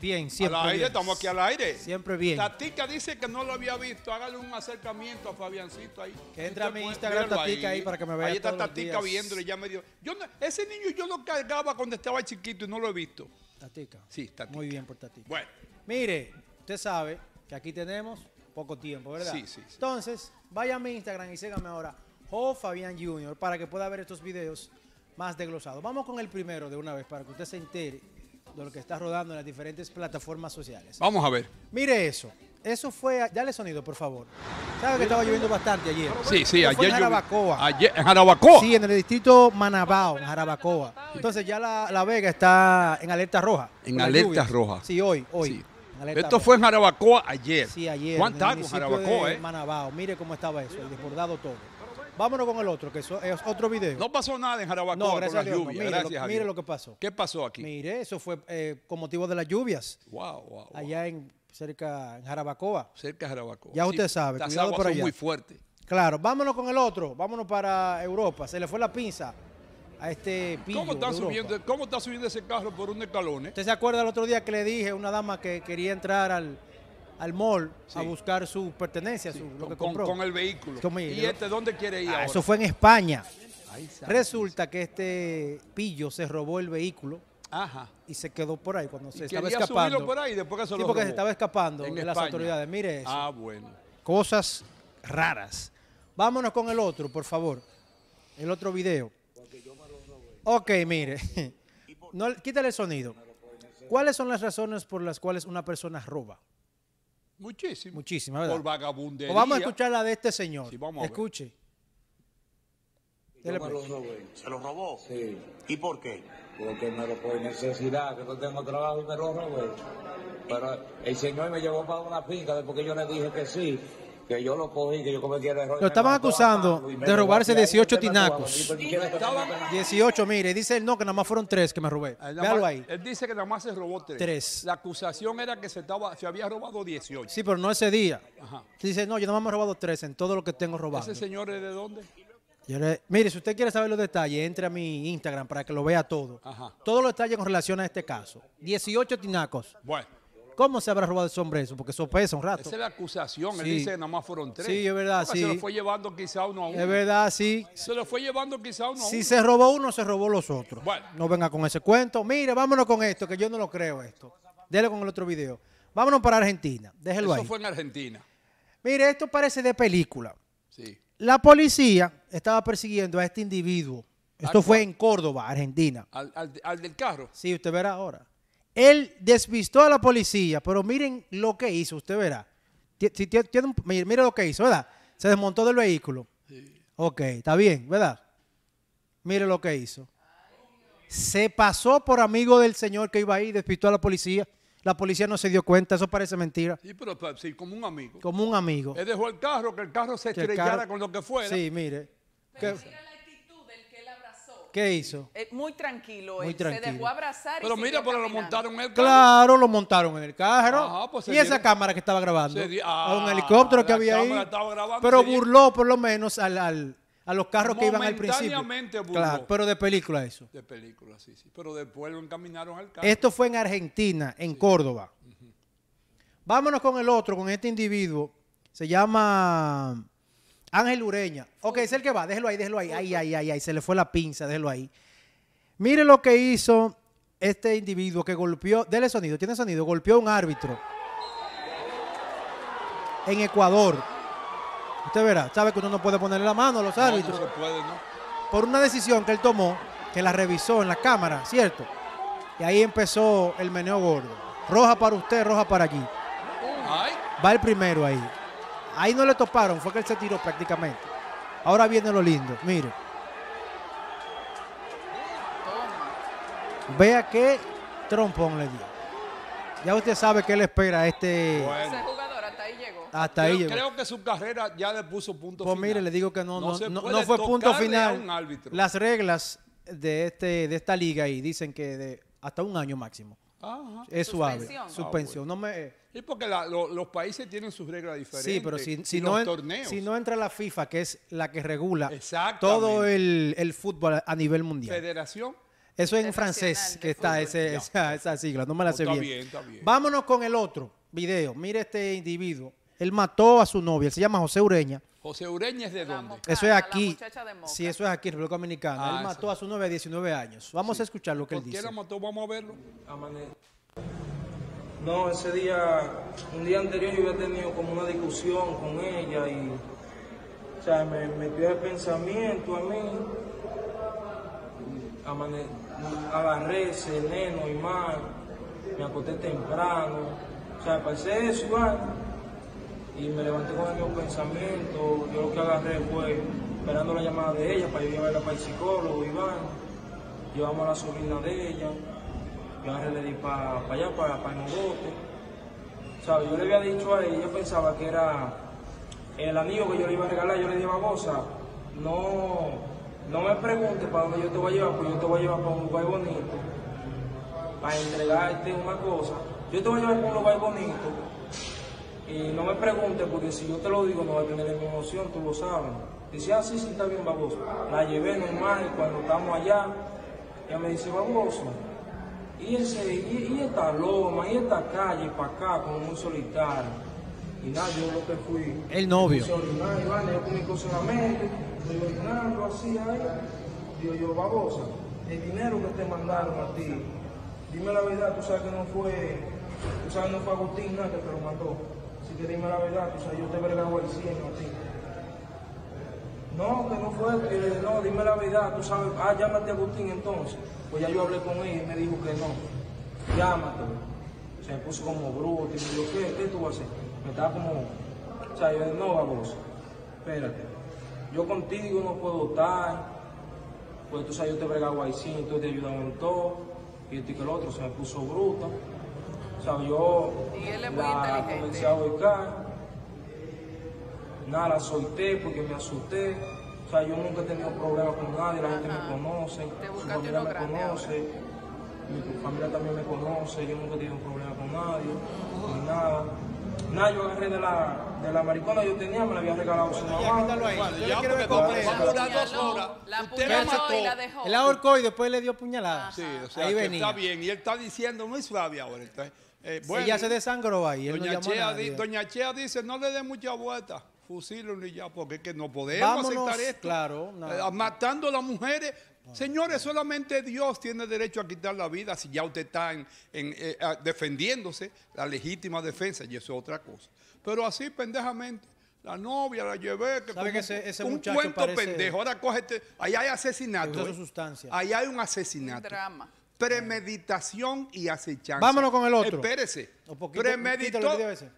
Bien, siempre al aire, bien. estamos aquí al aire. Siempre bien. Tatica dice que no lo había visto. Hágale un acercamiento a Fabiancito ahí. Que entre a mi Usted puede- Instagram, Tatica, ahí para que me vea Ahí está todos los Tatica días. viéndole, ya me dio. Yo no- ese niño yo lo cargaba cuando estaba chiquito y no lo he visto. Tatica. Sí, Tatica. Muy bien por Tatica. Bueno, Mire, usted sabe que aquí tenemos poco tiempo, ¿verdad? Sí, sí, sí. Entonces, vaya a mi Instagram y sígame ahora, Jo Fabián Junior, para que pueda ver estos videos más desglosados. Vamos con el primero de una vez, para que usted se entere de lo que está rodando en las diferentes plataformas sociales. vamos a ver. Mire eso. Eso fue. Dale sonido, por favor. ¿Sabe que estaba lloviendo bastante ayer? Sí, sí, ayer. en Jarabacoa. Ayer, en Jarabacoa. Sí, en el distrito Manabao, en Jarabacoa. Entonces ya la, la Vega está en alerta roja. En alerta roja. Sí, hoy, hoy. Sí. Esto roja. fue en Jarabacoa ayer. Sí, ayer. ¿Cuánta en Jarabacoa, eh? Manabao. Mire cómo estaba eso, el desbordado todo. Vámonos con el otro, que eso es otro video. No pasó nada en Jarabacoa No, con gracias la a Dios. no. lluvia. Mire, gracias lo, mire que pasó. ¿Qué pasó aquí? Mire, eso fue eh, con motivo de las lluvias. Wow, wow, wow. Allá en cerca en Jarabacoa. Cerca de Jarabacoa. Ya usted sabe, Las cuidado aguas por son allá. muy fuertes. Claro, vámonos con el otro. Vámonos para Europa. Se le fue la pinza a este pillo ¿Cómo está, de Europa. subiendo, ¿Cómo está subiendo ese carro por un escalón? eh? ¿Usted se acuerda el otro día que le dije a una dama que quería entrar al, al mall a buscar sus pertenencias, su- lo que Con, compró? con el vehículo. ¿Y este dónde quiere ir Ah, ahora? eso fue en España. Ahí. Resulta que este pillo se robó el vehículo Ajá. y se quedó por ahí cuando se Y estaba escapando. por ahí después que se Sí, lo porque se estaba escapando En de las autoridades. Mire eso. Ah, bueno. Cosas raras. Vámonos con el otro, por favor. El otro video. Ok, mire. No, quítale el sonido. ¿Cuáles son las razones por las cuales una persona roba? Muchísimo. Muchísimas, ¿verdad? Por vagabundería. O vamos a escuchar la de este señor. Sí, vamos a ver. Escuche. Yo Dele me play. lo robé. ¿Se lo robó? Sí, ¿Y por qué? porque me lo por necesidad, que no tengo trabajo y me lo robé. Pero el señor me llevó para una finca después que yo le dije que sí, que yo lo cogí, que yo cometí el error. Lo estaban acusando de robarse aquí. Ahí 18 usted me tinacos. tuvo, me dijo, "¿Quieres que te mate la 18, mire, dice él no, que nada más fueron tres que me robé. Véalo ahí. Él dice que nada más se robó tres. Tres. La acusación era que se, estaba, se había robado 18. Sí, pero no ese día. Ajá. Dice, no, yo nada más me he robado tres en todo lo que tengo robado. ¿Ese señor es de dónde? Yo le- mire, si usted quiere saber los detalles, entre a mi Instagram para que lo vea todo. Ajá. Todos los detalles con relación a este caso. 18 tinacos. Bueno, ¿Cómo se habrá robado ese hombre eso? Porque eso pesa un rato. esa es la acusación. Él Sí. dice que nada más fueron tres. Sí, es verdad, Porque Se sí. lo fue llevando quizá uno a uno. Es verdad, sí. Se lo fue llevando quizá uno a Si uno. se robó uno, se robó los otros. Bueno. No venga con ese cuento. Mire, vámonos con esto, que yo no lo creo esto. Dele con el otro video. Vámonos para Argentina. Déjelo Eso ahí. fue en Argentina. Mire, esto parece de película. Sí. La policía estaba persiguiendo a este individuo. Esto ¿A fue en Córdoba, Argentina. Al, al- al del carro. Sí, usted verá ahora. Él despistó a la policía, pero miren lo que hizo, usted verá. Si tiene mire, lo que hizo, ¿verdad? Se desmontó del vehículo. Ok, está bien, ¿verdad? Mire lo que hizo. Se pasó por amigo del señor que iba ahí, despistó a la policía. La policía no se dio cuenta, eso parece mentira. Sí, pero sí, como un amigo. Como un amigo. Él dejó el carro, que el carro se Que el estrellara carro- con lo que fuera. Sí, mire. ¿Qué, Mira la actitud del que él abrazó. Qué hizo? Eh, muy tranquilo, Muy él tranquilo. se dejó abrazar Pero y mira, pero lo montaron en el carro. Claro, lo montaron en el carro. Ajá, pues y esa cámara que estaba grabando. di- un ah, helicóptero que había ahí. grabando, pero burló por lo menos al, al- a los carros que iban al principio. Momentáneamente burló. Claro, pero de película eso. De película, sí, sí. Pero después lo encaminaron al carro. Esto fue en Argentina, en Córdoba. Vámonos con el otro, con este individuo. Se llama Ángel Ureña. Ok, es el que va. Déjelo ahí, déjelo ahí. Ay, ay, ay, ay. Se le fue la pinza, déjelo ahí. Mire lo que hizo este individuo que golpeó. Dele sonido, tiene sonido. Golpeó a un árbitro en Ecuador. Usted verá, sabe que uno no puede ponerle la mano a los No, no árbitros se puede, ¿no? por una decisión que él tomó, que la revisó en la cámara, ¿cierto? Y ahí empezó el meneo gordo. Roja para usted, roja para allí. Ay, Va el primero ahí. Ahí no le toparon, fue que él se tiró prácticamente. Ahora viene lo lindo, mire. Vea qué trompón le dio. Ya usted sabe que él espera a este... Ese bueno. jugador hasta ahí llegó. Hasta ahí creo, llegó. creo que su carrera ya le puso punto Pues final. mire, le digo que no, no, se no- fue punto tocarle a un final. árbitro. Las reglas de, este, de esta liga ahí dicen que de hasta un año máximo. Ajá. Es suave. Suspensión. Suspensión. No me, Sí, porque la- lo- los países tienen sus reglas diferentes. sí, pero si, y si no, en- torneos. si no entra la FIFA, que es la que regula Exactamente. todo el, el fútbol a nivel mundial. Federación. Eso es en francés que está ese, esa, esa sigla, no me la sé Está bien. bien, está bien. Vámonos con el otro video. Mire este individuo. Él mató a su novia, él se llama José Ureña. José Ureña es de dónde? Moca. Eso es aquí. Sí, eso es aquí en República Dominicana. Ah, él eso. mató a su novia de 19 años. Vamos a escuchar lo que él ¿Por qué dice. la mató? Vamos a verlo. Amane- No, ese día, un día anterior yo había tenido como una discusión con ella y, o sea, me metió el pensamiento a mí. Amane- agarré ese neno y más, me acosté temprano, o sea, pasé eso igual y me levanté con el mismo pensamiento. Yo lo que agarré fue esperando la llamada de ella para yo llevarla para el psicólogo, Iván. Llevamos a la sobrina de ella. Yo agarré le di para allá, para, para el Mogote. ¿Sabes? Yo le había dicho a ella, ella pensaba que era el anillo que yo le iba a regalar. Yo le dije, babosa, no, no me preguntes para dónde yo te voy a llevar, porque yo te voy a llevar para un lugar bonito, para entregarte una cosa. Yo te voy a llevar para un lugar bonito. Y no me preguntes, porque si yo te lo digo, no va a tener misma emoción, tú lo sabes. Dice, ah, sí, sí, está bien, baboso. La llevé normal y cuando estamos allá, ella me dice, baboso, y, ese, y, y esta loma, y esta calle para acá, como muy solitaria. Y nada, yo lo que fui. El novio. vale, yo con mi estoy orinando así ahí. Digo yo, babosa, el dinero que te mandaron a ti, dime la verdad, tú sabes que no fue, tú sabes que no fue Agustín nada que te lo mandó. Que dime la verdad, tú sabes, yo te bregado el 100 a ti. No, que no fue, yo dije, no, dime la verdad, tú sabes, ah, llámate a Agustín entonces. Pues ya yo hablé con él y me dijo que no, llámate. Se me puso como bruto y dijo, ¿qué, qué tú vas a hacer? Me estaba como, o sea, yo no, baboso, espérate, yo contigo no puedo estar, pues tú sabes, yo te he bregado ahí sí, tú te he ayudado en todo, y y que el otro se me puso bruta. O sea, yo Y él es muy la inteligente. comencé a ahorcar. Nada, la solté porque me asusté. O sea, yo nunca he tenido problemas con nadie, la gente me conoce, su familia me conoce, mi familia también me conoce, yo nunca he tenido problemas con nadie, ni nada. Nada, yo agarré de la, de la maricona que yo tenía, me la había regalado su mamá. quítalo ahí. Ya le quiere porque ver completo. la me mató. y la dejó. Él ahorcó y después le dio puñalada. Sí, o sea, ahí venía. está bien. Y él está diciendo muy suave ahora. Entonces, eh, bueno, ya se desangró ahí. Él no doña, llamó a Chea, di- doña Chea dice, no le dé mucha vuelta. Fusílenlo y ya, porque es que no podemos Vámonos, aceptar esto. claro, no. Eh, matando a las mujeres. Señores, solamente Dios tiene derecho a quitar la vida si ya usted está en- en, eh, defendiéndose, la legítima defensa, y eso es otra cosa. Pero así, pendejamente, la novia la llevé. Que ¿Sabe como que ese- ese un muchacho cuento parece- pendejo. Ahora cógete. Ahí hay asesinato. ¿eh? Ahí hay un Un asesinato. drama. Premeditación y acechanza. Vámonos con el otro. Espérese. Poquito-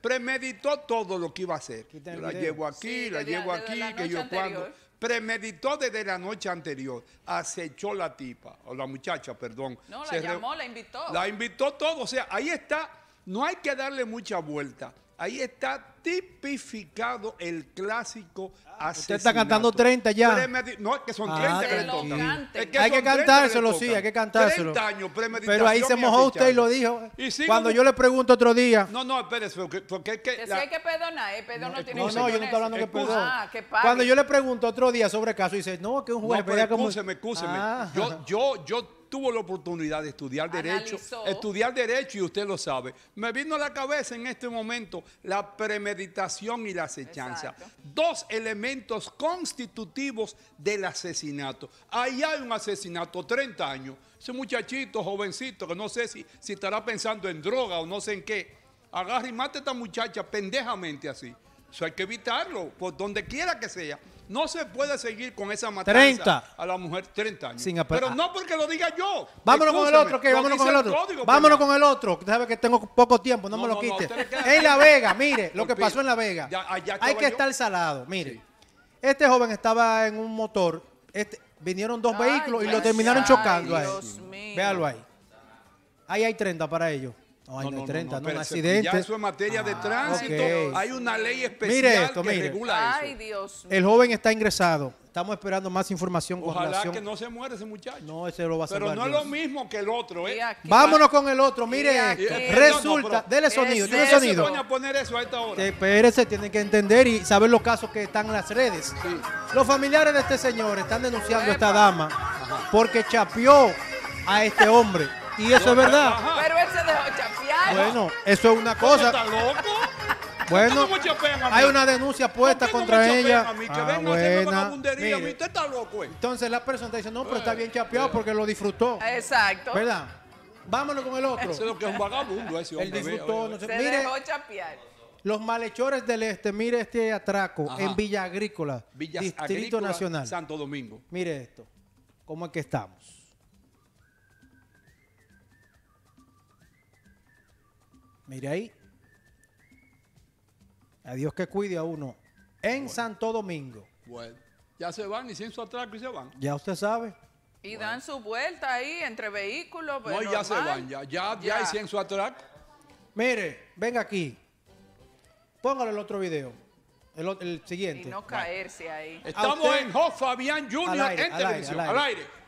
premeditó, todo lo que iba a hacer. Yo la llevo aquí, Sí, la llevo aquí, la que yo anterior. cuando. Premeditó desde la noche anterior. Acechó la tipa, o la muchacha, perdón. No, la Se re- llamó, la invitó. La invitó todo. O sea, ahí está. No hay que darle mucha vuelta. Ahí está tipificado el clásico asesinato. está cantando 30 ya. No, es que son Ah, 30 que que le tocan. Es Hay que son 30 cantárselo, sí, hay que cantárselo. 30 años, premeditación Pero ahí se mojó usted y lo dijo. Y Cuando yo le pregunto otro día. No, no, espérese, porque, porque es que... Que si la- hay que perdonar, el perdón no, tiene No, que no, ver yo no estoy hablando que perdón. Ah, que pague. Cuando yo le pregunto otro día sobre el caso, dice, no, que un juez No, pero pedía como. excúseme, excúseme. Ah. Yo, yo, yo tuve la oportunidad de estudiar Derecho, Analizó. estudiar Derecho y usted lo sabe. Me vino a la cabeza en este momento la premeditación y la acechanza. Exacto. Dos elementos constitutivos del asesinato. Ahí hay un asesinato, 30 años. Ese muchachito, jovencito, que no sé si, si estará pensando en droga o no sé en qué. Agarra y mata a esta muchacha pendejamente así. Eso hay que evitarlo, por donde quiera que sea. No se puede seguir con esa matanza 30. a la mujer 30 años. Sin Pero no porque lo diga yo. Vámonos con el otro, ¿qué? lo Vámonos con el otro. Código Vámonos con el otro. Usted sabe que tengo poco tiempo, no, No, me lo no, no, quite. usted le queda en La Vega, mire, lo que pasó en La Vega. Ya, allá Hay que yo. estar salado. Mire, Sí. este joven estaba en un motor. Este, vinieron dos Ay, vehículos y lo Dios terminaron chocando Ay, a él. Dios mío. Véalo ahí. Ahí hay 30 para ellos. No, No, no, no, hay no, 30, no, un espérese, accidente. Ya eso es materia de tránsito. ok. Hay una ley especial Mire esto, que mire. regula Ay, eso. Dios mío. El joven está ingresado. Estamos esperando más información con Ojalá relación. que no se muera ese muchacho. No, ese lo va a Pero salvar no es lo mismo que el otro, ¿eh? Vámonos con el otro. Mire, esto. Eh, resulta, no, no, pero- dele sonido, dele se sonido. pone a poner eso a esta hora. Espérese, tienen que entender y saber los casos que están en las redes. Los familiares de este señor están denunciando a esta dama porque chapeó a este hombre. Y eso es verdad. Ajá. Pero él se dejó chapear. Bueno, eso es una ¿Cómo cosa. ¿Estás loco? Bueno, hay una denuncia puesta ¿Por qué no contra ella. A mí, que Ah, buena. Mire, Usted está loco, eh. entonces la persona te dice, no, pero está bien chapeado porque lo disfrutó. Exacto. ¿Verdad? Vámonos con el otro. Eso es lo que es un vagabundo ese Él hombre. vea, disfrutó. no sé- Se Mire, dejó chapear. los malhechores del este, mire este atraco Ajá. en Villa Agrícola, Villas Distrito Nacional. Santo Domingo. Mire esto. ¿Cómo es que estamos? Mire ahí. A Dios que cuide a uno. En Santo Domingo. Bueno, ya se van y sin su atraco y se van. Ya usted sabe. Y dan su vuelta ahí entre vehículos. No, pues, ya se normal. van, ya, ya, ya, 100 su atraco. Mire, venga aquí. Póngale el otro video. El, el Y siguiente. no caerse ahí. Estamos usted- en Jos Fabián Junior aire, en al televisión. al Al aire. aire.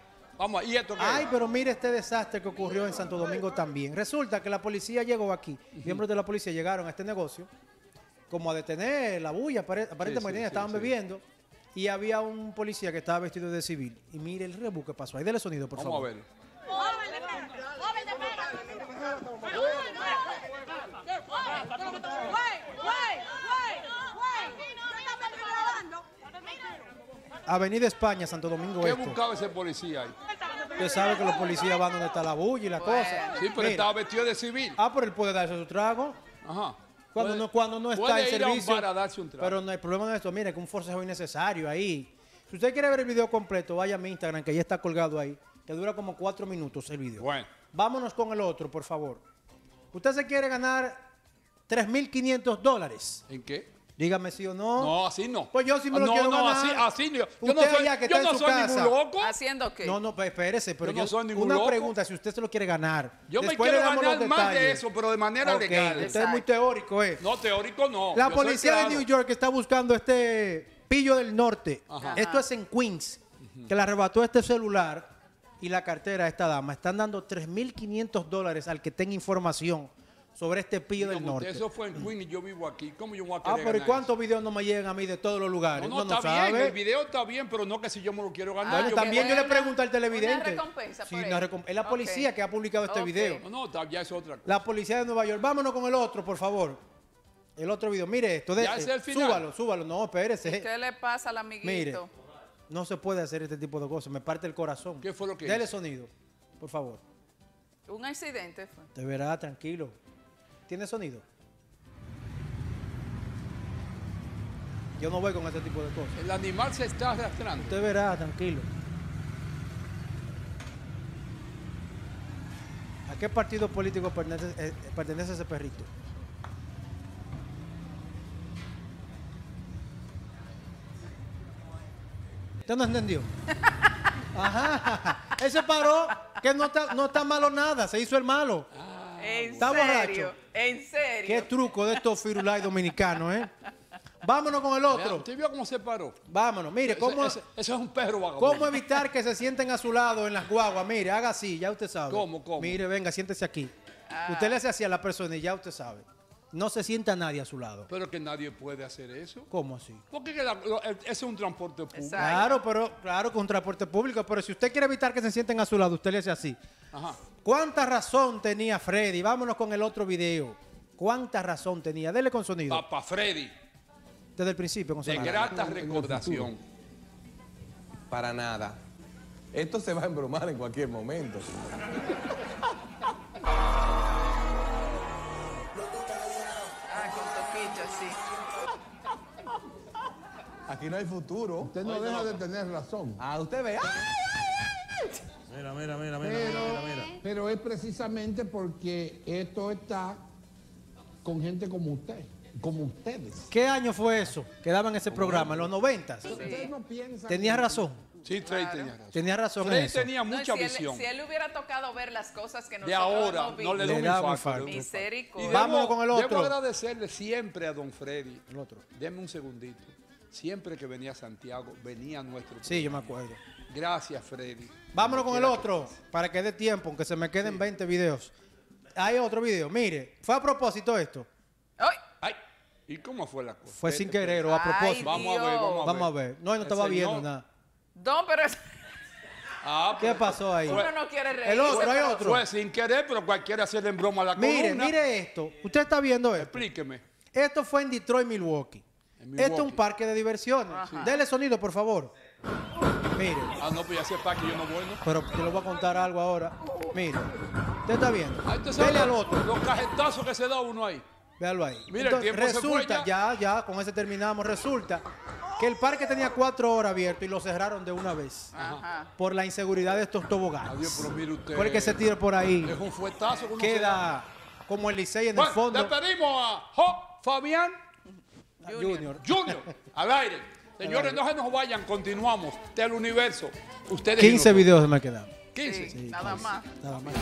Vamos, ¿y esto qué? Ay, es? pero mire este desastre que ocurrió en Santo Domingo también. Resulta que la policía llegó aquí, miembros de la policía llegaron a este negocio, como a detener la bulla, apare- aparentemente sí, sí, estaban sí. bebiendo, y había un policía que estaba vestido de civil. Y mire el rebu que pasó. Ahí dele sonido, por Vamos favor. a ver. Avenida España, Santo Domingo ¿Qué Este. buscaba ese policía ahí? Usted sabe que los policías van donde está la bulla y la cosa. Sí, pero Mire. estaba vestido de civil. Ah, pero él puede darse su trago. Ajá. Cuando Puede- no, cuando no está en servicio. bar a darse un trago. Pero no, el problema es esto. Mire, que un forcejo innecesario ahí. Si usted quiere ver el video completo, vaya a mi Instagram, que ya está colgado ahí. Que dura como cuatro minutos el video. Bueno. Vámonos con el otro, por favor. Usted se quiere ganar 3.500 dólares. ¿En qué? Dígame sí o no. No, así no. Pues yo sí me lo no, quiero no, ganar. así, así no. Yo no Usted soy, allá que yo está en no su soy casa. ningún loco. ¿Haciendo qué? No, no, pues espérese, pero Yo yo, no soy ningún una loco. pregunta, si usted se lo quiere ganar. Yo me después quiero le damos ganar los más de detalles. eso, pero de manera Ok, legal. Usted es muy teórico, ¿eh? No, teórico no. La Yo soy policía de claro. New York está buscando este pillo del norte. Ajá. Esto es en Queens, que le arrebató este celular y la cartera a esta dama. Están dando 3.500 dólares al que tenga información sobre este pillo del norte. Eso fue en Queen y yo vivo aquí. ¿Cómo yo voy a Ah, querer pero ¿y ganar cuántos videos no me llegan a mí de todos los lugares? No, no, no está sabe. bien. El video está bien, pero no que si yo me lo quiero ganar. Bueno, yo- también yo le pregunto al televidente. una recompensa Sí, por una ello. recom- Es la policía que ha publicado este video. No, no, está- ya es otra cosa. La policía de Nueva York. Vámonos con el otro, por favor. El otro video. Mire esto. De, Ya es el final. Súbalo, súbalo. No, espérese. ¿Qué le pasa al amiguito? Mire, no se puede hacer este tipo de cosas. Me parte el corazón. ¿Qué fue lo que Dele hizo? sonido, por favor. Un accidente fue. Te verá tranquilo. ¿Tiene sonido? Yo no voy con este tipo de cosas. El animal se está arrastrando. Usted verá tranquilo. ¿A qué partido político pertenece, eh, pertenece ese perrito? ¿Usted no entendió? Ajá. Él se paró, que no está, no está malo nada, se hizo el malo. ¿En ¿Está serio? borracho? ¿En serio? Qué truco de estos firulais dominicanos, ¿eh? Vámonos con el Vea, otro. ¿Usted vio cómo se paró? Vámonos. Mire, Ese- ¿cómo, ese, ese es un perro vagabundo. ¿cómo evitar que se sienten a su lado en las guaguas? Mire, haga así, ya usted sabe. ¿Cómo, cómo? Mire, venga, siéntese aquí. Ah. Usted le hace así a la persona y ya usted sabe. No se sienta nadie a su lado. Pero que nadie puede hacer eso. ¿Cómo así? Porque que la- lo- el- ese es un transporte público. Exacto. Claro, pero claro, con transporte público, pero si usted quiere evitar que se sienten a su lado, usted le hace así. Ajá. ¿Cuánta razón tenía Freddy? Vámonos con el otro video. ¿Cuánta razón tenía? Dele con sonido. Papá Freddy, Desde el principio con de sonido. grata recordación. Para nada. Esto se va a embromar en cualquier momento. Aquí no hay futuro. Usted no deja de tener razón. Ah, usted ve. ¡Ay! Mira, mira, mira, mira, Pero, mira, mira, mira. pero es precisamente porque esto está con gente como usted, como ustedes. ¿Qué año fue eso? Que daban ese programa, en los 90. Usted no piensa Tenía razón. Sí, Freddy tenía razón. Tenía razón en eso. tenía No, mucha si él- visión. si él le hubiera tocado ver las cosas que de nosotros ahora, hemos no le Le da un infarto. infarto. le da un infarto. Misericordia. Y Vámonos con el otro. Debo agradecerle siempre a don Freddy. El otro. Deme un segundito. Siempre que venía a Santiago, venía a nuestro Sí, yo me acuerdo. Gracias, Freddy. Vámonos con el que otro, para que dé tiempo, aunque se me queden 20 videos. Hay otro video, mire, fue a propósito esto. ¡Ay! Ay, ¿y cómo fue la cosa? Fue sin querer o a Ay, propósito. Vamos a ver, vamos a ver. Vamos a ver. No, él no estaba señor- viendo nada. No, pero es- Ah, ¿Qué pasó ahí? Uno no quiere reír. El otro, hay otro. Fue sin querer, pero cualquiera hacerle en broma a la Mire, columna. mire esto. Usted está viendo esto. Explíqueme. Esto fue en Detroit, Milwaukee. En Esto es un parque de diversiones. Dele sonido, por favor. Mire, Ah, no, pues ya sepa que yo no bueno. pero te lo voy a contar algo ahora. Mire, usted está viendo. Ahí sabe Dele al otro. los cajetazos que se da uno ahí. Véalo ahí. Mira, el tiempo se fue resulta, ya. ya, con ese terminamos. Resulta que el parque tenía cuatro horas abierto y lo cerraron de una vez. Ajá. Por la inseguridad de estos toboganes. Adiós, pero mire usted. Por el que se tira por ahí. Es un fuetazo que uno se da. Queda como el Licey en el fondo. despedimos a Jo Fabián Junior. Junior al aire. Señores, no se nos vayan, continuamos del universo. Ustedes 15 y nosotros. videos me quedaron. 15. Sí, nada más. Nada más.